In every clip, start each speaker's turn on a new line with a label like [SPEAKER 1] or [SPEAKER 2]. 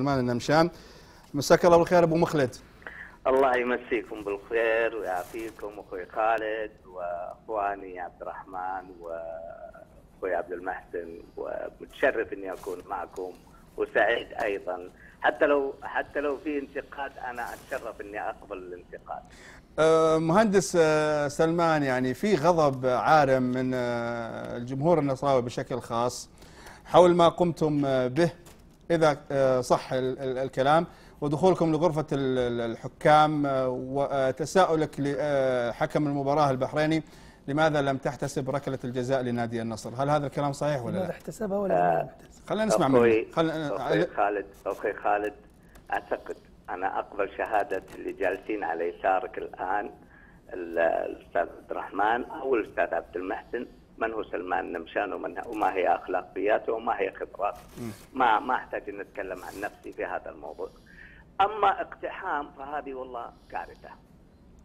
[SPEAKER 1] سلمان النمشان مساك الله بالخير أبو مخلد.
[SPEAKER 2] الله يمسيكم بالخير ويعافيكم أخوي خالد وأخواني عبد الرحمن وأخوي عبد المحسن ومتشرف إني أكون معكم وسعيد أيضا. حتى لو حتى لو في انتقاد أنا أتشرف إني أقبل الانتقاد.
[SPEAKER 1] أه، مهندس أه، سلمان يعني في غضب عارم من أه، الجمهور النصراوي بشكل خاص حول ما قمتم به. إذا صح الكلام ودخولكم لغرفة الحكام وتساؤلك لحكم المباراة البحريني لماذا لم تحتسب ركلة الجزاء لنادي النصر؟ هل هذا الكلام صحيح ولا لا؟
[SPEAKER 3] احتسبها ولا لا؟
[SPEAKER 1] خلينا نسمع منك
[SPEAKER 2] أخوي خالد أخوي خالد أعتقد أنا أقبل شهادة اللي جالسين على يسارك الآن الأستاذ عبد الرحمن أو الأستاذ عبد المحسن من هو سلمان نمشان ومن وما هي اخلاقياته وما هي خبراته. ما ما أحتاج أن أتكلم عن نفسي في هذا الموضوع. أما اقتحام فهذه والله كارثة.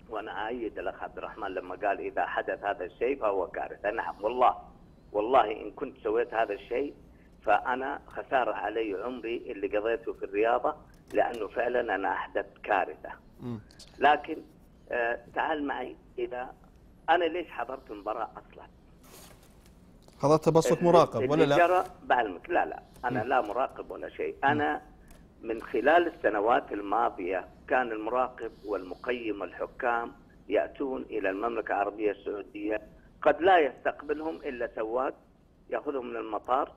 [SPEAKER 2] وأنا ايد الأخ عبد الرحمن لما قال إذا حدث هذا الشيء فهو كارثة. نعم والله والله إن كنت سويت هذا الشيء فأنا خسارة علي عمري اللي قضيته في الرياضة لأنه فعلا أنا أحدث كارثة. لكن آه تعال معي إذا أنا ليش حضرت المباراه أصلا؟
[SPEAKER 1] حضرت تبسط مراقب ولا لا؟
[SPEAKER 2] جرى بعلمك لا لا. أنا لا مراقب ولا شيء. أنا من خلال السنوات الماضية كان المراقب والمقيم والحكام يأتون إلى المملكة العربية السعودية. قد لا يستقبلهم إلا سواق يأخذهم من المطار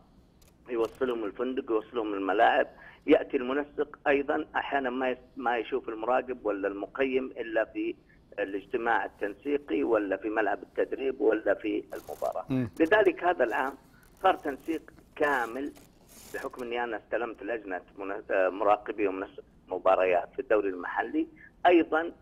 [SPEAKER 2] يوصلهم الفندق يوصلهم الملاعب. يأتي المنسق أيضا أحيانا ما ما يشوف المراقب ولا المقيم إلا في الاجتماع التنسيقي ولا في ملعب التدريب ولا في المباراة م. لذلك هذا العام صار تنسيق كامل بحكم إني أنا استلمت لجنة مراقبي ومنسق مباريات في الدوري المحلي أيضا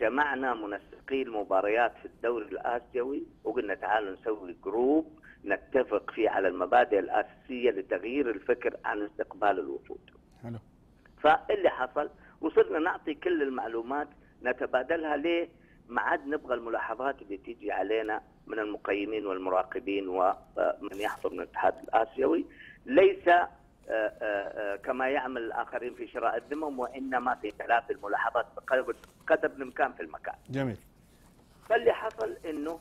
[SPEAKER 2] جمعنا منسقي المباريات في الدوري الآسيوي وقلنا تعالوا نسوي جروب نتفق فيه على المبادئ الأساسية لتغيير الفكر عن استقبال الوفود. حلو. فاللي حصل وصرنا نعطي كل المعلومات نتبادلها ليه؟ ما عاد نبغى الملاحظات اللي تيجي علينا من المقيمين والمراقبين ومن يحضر من الاتحاد الآسيوي ليس آه، آه، كما يعمل الآخرين في شراء الذمم وإنما في تلافي الملاحظات قدر الإمكان في المكان.
[SPEAKER 1] جميل.
[SPEAKER 2] فاللي حصل إنه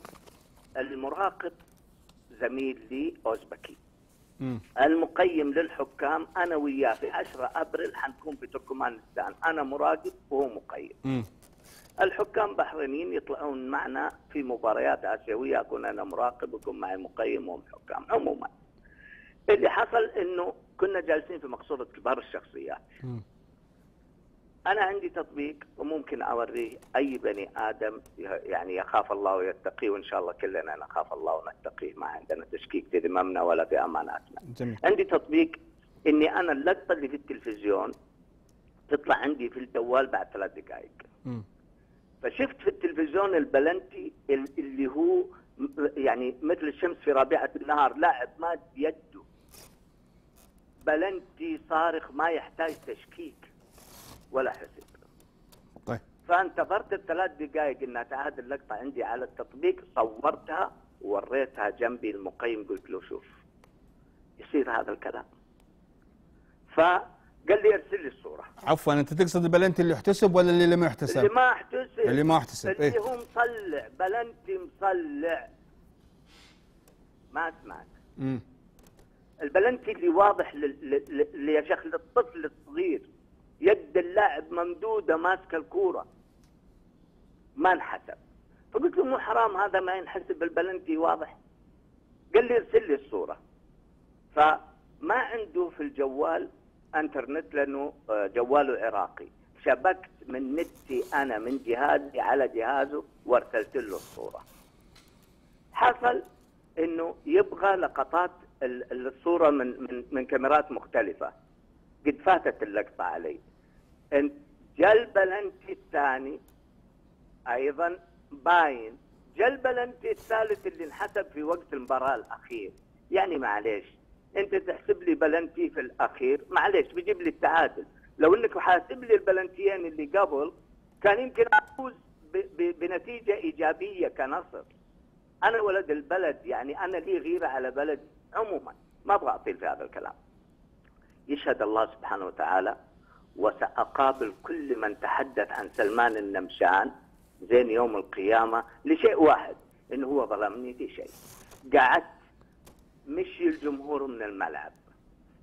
[SPEAKER 2] المراقب زميل لي أوزبكي. المقيم للحكام أنا وياه في 10 أبريل حنكون في تركمانستان، أنا مراقب وهو مقيم. م. الحكام بحرينيين يطلعون معنا في مباريات آسيوية أكون أنا مراقب ويكون معي مقيم وهم حكام عموما. اللي حصل إنه كنا جالسين في مقصوره كبار الشخصيات. م. أنا عندي تطبيق وممكن أوريه أي بني آدم يعني يخاف الله ويتقيه وإن شاء الله كلنا نخاف الله ونتقيه ما عندنا تشكيك في ذممنا ولا في أماناتنا. جميل. عندي تطبيق إني أنا اللقطة اللي في التلفزيون تطلع عندي في الجوال بعد ثلاث دقائق. فشفت في التلفزيون البلنتي اللي هو يعني مثل الشمس في رابعة النهار لاعب ماد يده بلنتي صارخ ما يحتاج تشكيك ولا حسب طيب. فانتظرت الثلاث دقائق انها تعاد اللقطة عندي على التطبيق صورتها ووريتها جنبي المقيم قلت له شوف يصير هذا الكلام. فقال لي ارسل لي الصورة.
[SPEAKER 1] عفوا أنت تقصد البلنتي اللي احتسب ولا اللي لم يحتسب؟
[SPEAKER 2] اللي ما احتسب.
[SPEAKER 1] اللي ما احتسب
[SPEAKER 2] اللي إيه؟ هو مصلع. بلنتي مصلع. ما اسمعك. امم البلنتي اللي واضح يا شيخ للطفل الصغير. يد اللاعب ممدودة ماسكة الكورة. ما انحسب. فقلت له مو حرام هذا ما ينحسب البلنتي واضح؟ قال لي ارسل لي الصورة. فما عنده في الجوال انترنت لأنه آه، جواله عراقي. شبكت من نتي أنا من جهازي على جهازه وارسلت له الصورة. حصل انه يبغى لقطات الصورة من من من كاميرات مختلفة. قد فاتت اللقطة علي. جاء البلنتي الثاني أيضا باين. جاء البلنتي الثالث اللي انحسب في وقت المباراة الأخير. يعني معليش انت تحسب لي بلنتي في الأخير. معليش بيجيب لي التعادل. لو انك حاسب لي البلنتيين اللي قبل كان يمكن أفوز بنتيجة إيجابية كنصر. أنا ولد البلد يعني أنا لي غيرة على بلدي. عموما ما أبغى أطيل في هذا الكلام. يشهد الله سبحانه وتعالى وسأقابل كل من تحدث عن سلمان النمشان. زين يوم القيامة لشيء واحد إنه هو ظلمني في شيء قعدت مشي الجمهور من الملعب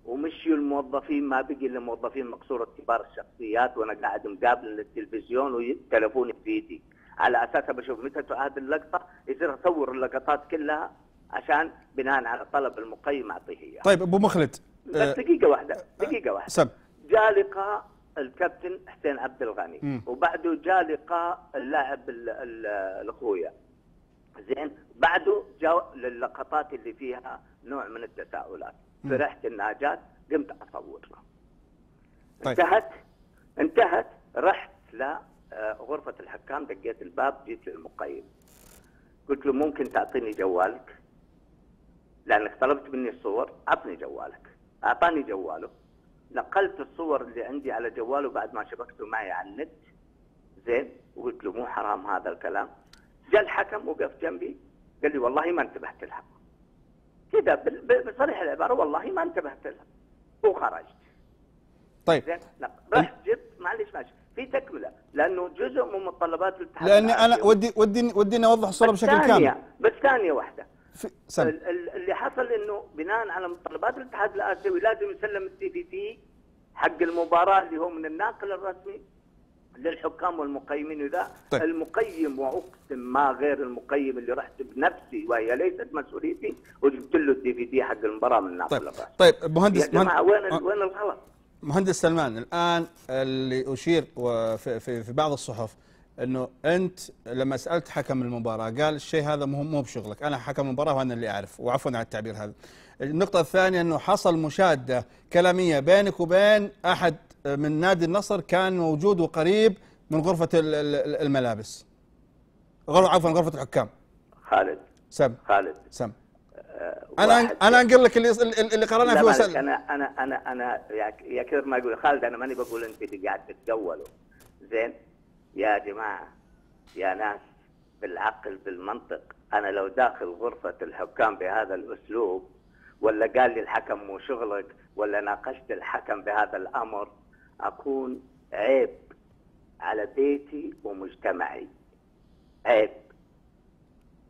[SPEAKER 2] ومشيوا الموظفين ما بقي إلا موظفين مقصورة كبار الشخصيات وأنا قاعد مقابل التلفزيون وتلفوني في ايدي على أساسها بشوف متى تعاد اللقطة يصير أصور اللقطات كلها عشان بناء على طلب المقيم أعطيه اياه.
[SPEAKER 1] طيب أبو مخلد
[SPEAKER 2] بس
[SPEAKER 1] آه،
[SPEAKER 2] دقيقة واحدة دقيقة واحدة
[SPEAKER 1] سم
[SPEAKER 2] جاء لقاء الكابتن حسين عبد الغني
[SPEAKER 1] مم.
[SPEAKER 2] وبعده جاء لقاء اللاعب ال- ال- الأخويا زين. بعده جاء للقطات اللي فيها نوع من التساؤلات. فرحت انها جات قمت أصور
[SPEAKER 1] طيب.
[SPEAKER 2] انتهت. انتهت. رحت لغرفة الحكام دقيت الباب جيت للمقيم. قلت له ممكن تعطيني جوالك؟ لأنك طلبت مني الصور أعطني جوالك. أعطاني جواله. نقلت الصور اللي عندي على جواله بعد ما شبكته معي على النت. زين. وقلت له مو حرام هذا الكلام. جاء الحكم وقف جنبي. قال لي والله ما انتبهت لها. كذا بصريح العبارة والله ما انتبهت لها. وخرجت.
[SPEAKER 1] طيب.
[SPEAKER 2] زين. لا رحت جبت معلش ماشي في تكملة لأنه جزء من متطلبات الاتحاد
[SPEAKER 1] لأني أنا
[SPEAKER 2] العربي.
[SPEAKER 1] ودي ودي وديني أوضح
[SPEAKER 2] الصورة
[SPEAKER 1] بشكل كامل.
[SPEAKER 2] بس ثانية واحدة.
[SPEAKER 1] في سم.
[SPEAKER 2] ال- ال- اللي حصل إنه بناء على متطلبات الاتحاد الآسيوي لازم يسلم ال DVD حق المباراة اللي هو من الناقل الرسمي. للحكام والمقيمين وذا
[SPEAKER 1] طيب.
[SPEAKER 2] المقيم وأقسم ما غير المقيم اللي رحت بنفسي وهي ليست مسؤوليتي وجبت له ال DVD حق المباراة من الناقل
[SPEAKER 1] طيب طيب
[SPEAKER 2] يا
[SPEAKER 1] مهندس
[SPEAKER 2] جماعة وين ال-
[SPEAKER 1] مهندس,
[SPEAKER 2] وين الغلط؟
[SPEAKER 1] مهندس سلمان الآن اللي أشير وفي- في في بعض الصحف إنه أنت لما سألت حكم المباراة قال الشيء هذا مو مو بشغلك أنا حكم المباراة وأنا اللي أعرف وعفوا على التعبير هذا. النقطة الثانية إنه حصل مشادة كلامية بينك وبين أحد من نادي النصر كان موجود وقريب من غرفة ال- ال- الملابس. غرفه عفوا غرفة الحكام.
[SPEAKER 2] خالد.
[SPEAKER 1] سم.
[SPEAKER 2] خالد.
[SPEAKER 1] سم.
[SPEAKER 2] آه، أنا
[SPEAKER 1] أنا أنقل لك اللي اللي قرانا في وسائل.
[SPEAKER 2] أنا أنا أنا أنا يا كثر ما أقول. خالد أنا ماني بقول أنت قاعد تتجولوا زين يا جماعة يا ناس بالعقل بالمنطق. أنا لو داخل غرفة الحكام بهذا الأسلوب ولا قال لي الحكم مو شغلك ولا ناقشت الحكم بهذا الأمر أكون عيب على بيتي ومجتمعي. عيب.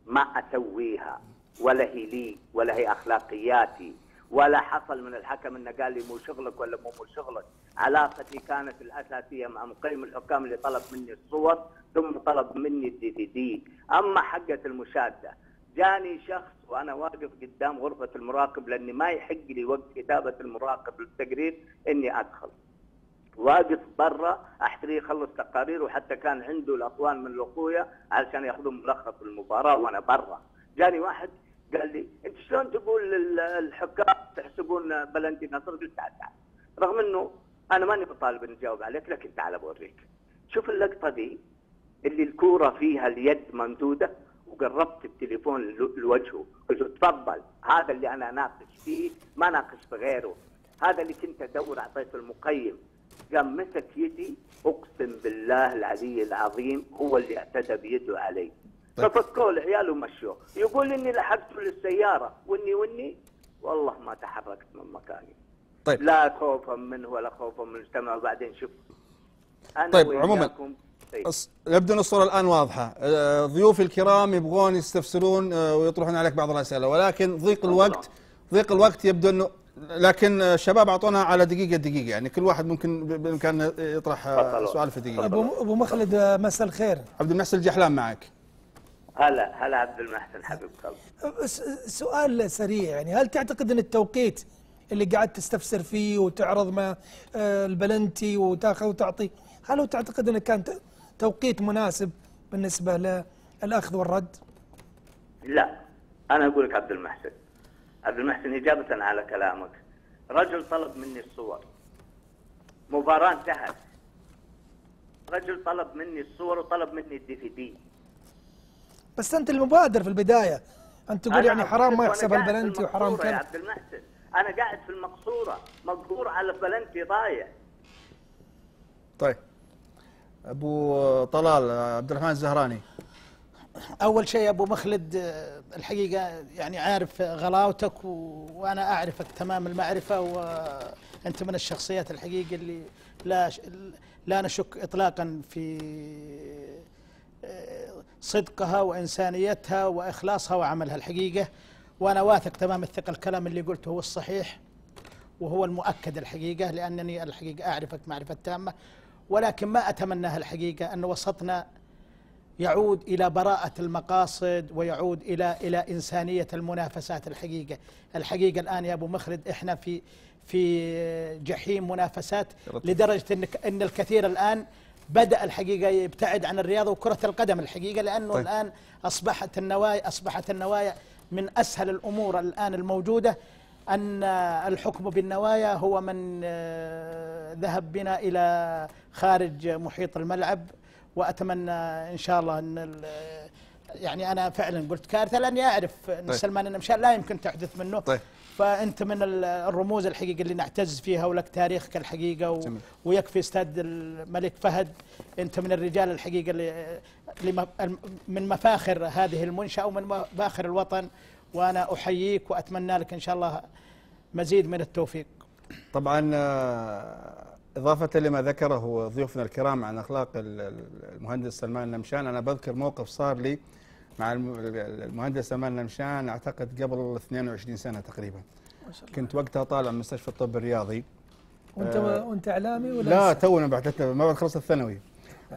[SPEAKER 2] ما أسويها ولا هي لي ولا هي أخلاقياتي. ولا حصل من الحكم إنه قال لي مو شغلك ولا مو مو شغلك. علاقتي كانت الأساسية مع مقيم الحكام اللي طلب مني الصور ثم طلب مني الدي في دي. أما حقة المشادة جاني شخص وأنا واقف قدام غرفة المراقب لأني ما يحق لي وقت كتابة المراقب للتقرير إني أدخل. واقف برا أحتري يخلص تقارير وحتى كان عنده الأخوان من الأخويا علشان يأخذون ملخص المباراة وأنا برا. جاني واحد قال لي أنت شلون تقول للحكام تحسبون بلنتي نصر؟ قلت تعال تعال رغم إنه أنا ماني بطالب إني أجاوب عليك لكن تعال بوريك شوف اللقطة دي اللي الكورة فيها اليد ممدودة وقربت التليفون لوجهه. قلت تفضل هذا اللي أنا اناقش فيه ما ناقش في غيره. هذا اللي كنت أدور أعطيته المقيم. قام مسك يدي أقسم بالله العلي العظيم هو اللي اعتدى بيده علي. ففكوا العيال ومشوه يقول إني لحقته للسيارة. واني واني والله ما تحركت من مكاني.
[SPEAKER 1] طيب.
[SPEAKER 2] لا خوفا منه ولا خوفا من المجتمع. وبعدين شوف أنا
[SPEAKER 1] طيب، عموماً،
[SPEAKER 2] طيب.
[SPEAKER 1] يبدو إن الصورة الآن واضحة. ضيوفي الكرام يبغون يستفسرون ويطرحون عليك بعض الأسئلة. ولكن ضيق الوقت ضيق الوقت يبدو إنه لكن الشباب أعطونا على دقيقة دقيقة. يعني كل واحد ممكن بإمكانه يطرح. سؤال في دقيقة.
[SPEAKER 3] أبو أبو مخلد مساء الخير.
[SPEAKER 1] عبد المحسن الجحلان معك.
[SPEAKER 2] هلا هلا عبد المحسن حبيب قلبي.
[SPEAKER 3] سؤال سريع يعني هل تعتقد إن التوقيت اللي قاعد تستفسر فيه وتعرض مع آه، البلنتي وتاخذ وتعطي هل هو تعتقد إنه كان توقيت مناسب بالنسبة للأخذ والرد؟
[SPEAKER 2] لا. أنا أقول لك عبد المحسن. عبد المحسن إجابة على كلامك. رجل طلب مني الصور. مباراة انتهت رجل طلب مني الصور وطلب مني الدي في دي
[SPEAKER 3] بس أنت المبادر في البداية. أنت تقول يعني حرام ما يحسب البلنتي وحرام
[SPEAKER 2] يا
[SPEAKER 3] كذا.
[SPEAKER 2] عبد المحسن. أنا قاعد في المقصورة مقهور على بلنتي ضايع.
[SPEAKER 1] طيب. أبو طلال عبد الرحمن الزهراني.
[SPEAKER 4] أول شيء أبو مخلد الحقيقة يعني عارف غلاوتك و... وأنا أعرفك تمام المعرفة وانت من الشخصيات الحقيقة اللي لا ش... لا نشك اطلاقا في صدقها وإنسانيتها وإخلاصها وعملها الحقيقة. وأنا واثق تمام الثقة الكلام اللي قلته هو الصحيح وهو المؤكد الحقيقة لأنني الحقيقة أعرفك معرفة تامة. ولكن ما اتمناه الحقيقة أن وسطنا يعود إلى براءة المقاصد ويعود إلى إلى إنسانية المنافسات الحقيقة، الحقيقة الآن يا أبو مخلد إحنا في في جحيم منافسات لدرجة ان إن الكثير الآن بدأ الحقيقة يبتعد عن الرياضة وكرة القدم الحقيقة لأنه
[SPEAKER 1] طيب.
[SPEAKER 4] الآن أصبحت النوايا أصبحت النوايا من أسهل الأمور الآن الموجودة أن الحكم بالنوايا هو من آه، ذهب بنا إلى خارج محيط الملعب وأتمنى إن شاء الله ال- يعني أنا فعلا قلت كارثة لأني أعرف إن
[SPEAKER 1] طيب.
[SPEAKER 4] سلمان النمشان لا يمكن تحدث منه
[SPEAKER 1] طيب.
[SPEAKER 4] فأنت من ال- الرموز الحقيقة اللي نعتز فيها ولك تاريخك الحقيقة و
[SPEAKER 1] جميل.
[SPEAKER 4] ويكفي استاد الملك فهد. أنت من الرجال الحقيقة اللي اللي من مفاخر هذه المنشأة ومن مفاخر الوطن. وأنا أحييك وأتمنى لك إن شاء الله مزيد من التوفيق.
[SPEAKER 1] طبعا آه، إضافة لما ذكره ضيوفنا الكرام عن ال- المهندس سلمان النمشان أنا بذكر موقف صار لي مع الم- المهندس سلمان النمشان أعتقد قبل 22 سنة تقريبا. كنت وقتها طالع من مستشفى الطب الرياضي.
[SPEAKER 3] وأنت
[SPEAKER 1] آه.
[SPEAKER 3] وأنت إعلامي ولا
[SPEAKER 1] لا؟ تونا بعد ما بعد خلصت الثانوي.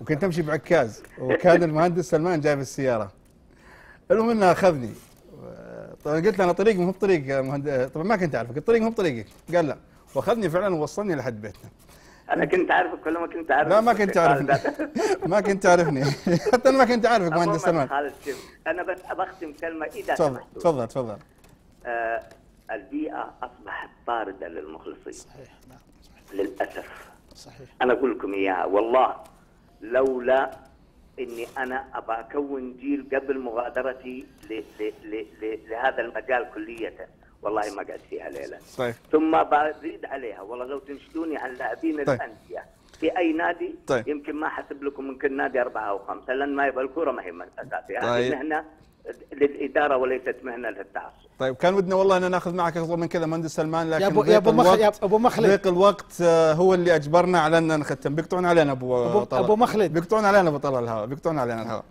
[SPEAKER 1] وكنت أمشي بعكاز وكان المهندس سلمان جايب السياره المهم إنه أخذني. طبعا قلت له أنا طريقي مو بطريق مهند... طبعا ما كنت أعرفك الطريق مو بطريقك. قال لا. وأخذني فعلا ووصلني لحد بيتنا.
[SPEAKER 2] أنا كنت عارفك ولا ما كنت عارف
[SPEAKER 1] لا ما كنت تعرفني ما كنت تعرفني حتى أنا ما كنت أعرفك مهندس سلمان.
[SPEAKER 2] أنا بس بختم كلمة إذا
[SPEAKER 1] تفضل تفضل تفضل.
[SPEAKER 2] آه البيئة أصبحت طارده للمخلصين.
[SPEAKER 4] صحيح نعم
[SPEAKER 2] للأسف.
[SPEAKER 4] صحيح.
[SPEAKER 2] أنا أقول لكم إياها والله لولا إني أنا ابى أكون جيل قبل مغادرتي ل ل ل ل لهذا المجال كليه والله ما قعدت فيها ليلة.
[SPEAKER 1] طيب.
[SPEAKER 2] ثم بزيد عليها. والله لو تنشدوني عن لاعبين
[SPEAKER 1] طيب.
[SPEAKER 2] الأندية في أي نادي
[SPEAKER 1] طيب.
[SPEAKER 2] يمكن ما حسب لكم ممكن نادي أربعة أو خمسة لأن ما يبقى الكورة ما هي اساسيه
[SPEAKER 1] طيب.
[SPEAKER 2] هذه مهنة للإدارة وليست مهنة للتعصب.
[SPEAKER 1] طيب كان ودنا والله أن نأخذ معك أكثر من كذا مهندس سلمان لكن
[SPEAKER 4] يا ابو يا أبو مخلد يا أبو مخلد.
[SPEAKER 1] ضيق الوقت آه، هو اللي أجبرنا على أن نختم. بيقطعون علينا أبو
[SPEAKER 4] أبو-
[SPEAKER 1] طلال.
[SPEAKER 4] أبو مخلد.
[SPEAKER 1] بيقطعون علينا أبو طلال الهواء. بيقطعون علينا الهواء.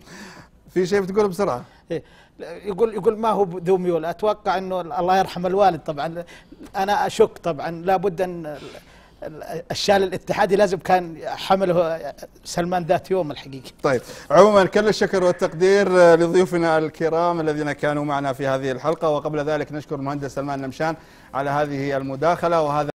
[SPEAKER 1] في شيء بتقوله بسرعة؟
[SPEAKER 4] إيه. يقول يقول ما هو ذو ميول. أتوقع إنه الله يرحم الوالد طبعا. أنا أشك طبعا. لابد أن ال- ال- الشال الاتحادي لازم كان حمله سلمان ذات يوم الحقيقة.
[SPEAKER 1] طيب. عموما كل الشكر والتقدير آه، لضيوفنا الكرام الذين كانوا معنا في هذه الحلقة. وقبل ذلك نشكر المهندس سلمان نمشان على هذه المداخلة. وهذا